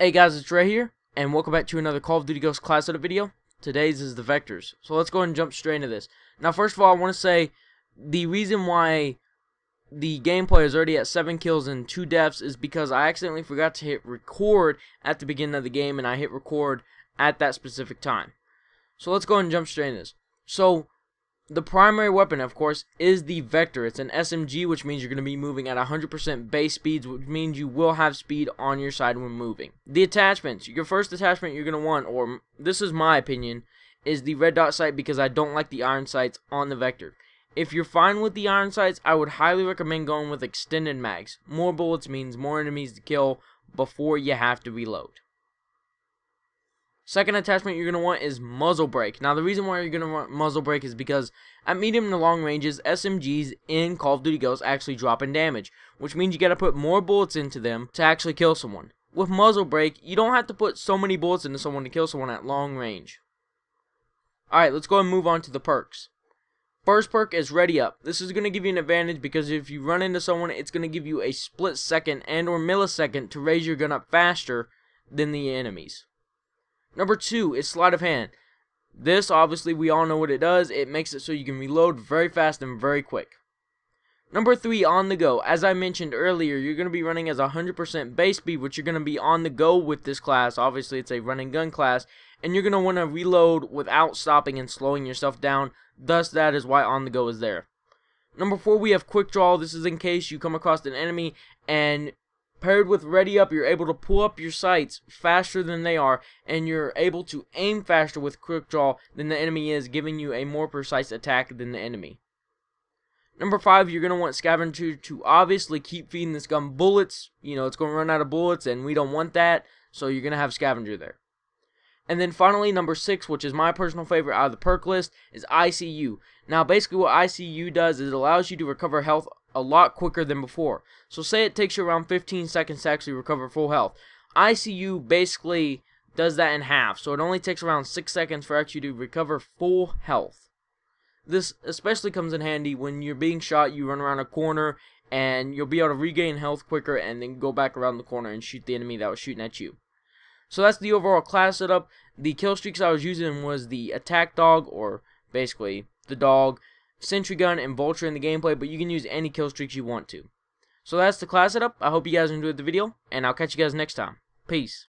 Hey guys, it's Ray here, and welcome back to another Call of Duty Ghost Class Edit video. Today's is the Vectors. So let's go ahead and jump straight into this. Now, first of all, I want to say the reason why the gameplay is already at 7 kills and 2 deaths is because I accidentally forgot to hit record at the beginning of the game, and I hit record at that specific time. So let's go ahead and jump straight into this. So, the primary weapon, of course, is the Vector. It's an SMG, which means you're going to be moving at 100% base speeds, which means you will have speed on your side when moving. The attachments. Your first attachment you're going to want, or this is my opinion, is the red dot sight because I don't like the iron sights on the Vector. If you're fine with the iron sights, I would highly recommend going with extended mags. More bullets means more enemies to kill before you have to reload. Second attachment you're going to want is muzzle brake. Now the reason why you're going to want muzzle brake is because at medium to long ranges, SMGs in Call of Duty Ghosts actually drop in damage, which means you got to put more bullets into them to actually kill someone. With muzzle brake, you don't have to put so many bullets into someone to kill someone at long range. Alright, let's go and move on to the perks. First perk is ready up. This is going to give you an advantage because if you run into someone, it's going to give you a split second and or millisecond to raise your gun up faster than the enemies. Number two is sleight of hand. This, obviously, we all know what it does. It makes it so you can reload very fast and very quick. Number three, on the go. As I mentioned earlier, you're going to be running as 100% base speed, which you're going to be on the go with this class. Obviously, it's a running gun class, and you're going to want to reload without stopping and slowing yourself down. Thus, that is why on the go is there. Number four, we have quick draw. This is in case you come across an enemy and Paired with ready up, you're able to pull up your sights faster than they are, and you're able to aim faster with quick draw than the enemy is, giving you a more precise attack than the enemy. Number five, you're going to want Scavenger to obviously keep feeding this gun bullets. You know, it's going to run out of bullets, and we don't want that, so you're going to have Scavenger there. And then finally, number six, which is my personal favorite out of the perk list, is ICU. Now, basically what ICU does is it allows you to recover health a lot quicker than before. So say it takes you around 15 seconds to actually recover full health. ICU basically does that in half, so it only takes around 6 seconds for actually to recover full health. This especially comes in handy when you're being shot, you run around a corner, and you'll be able to regain health quicker and then go back around the corner and shoot the enemy that was shooting at you. So that's the overall class setup. The kill streaks I was using was the attack dog, or basically the dog, sentry gun, and vulture in the gameplay, but you can use any kill streaks you want to. So that's the class setup. I hope you guys enjoyed the video, and I'll catch you guys next time. Peace.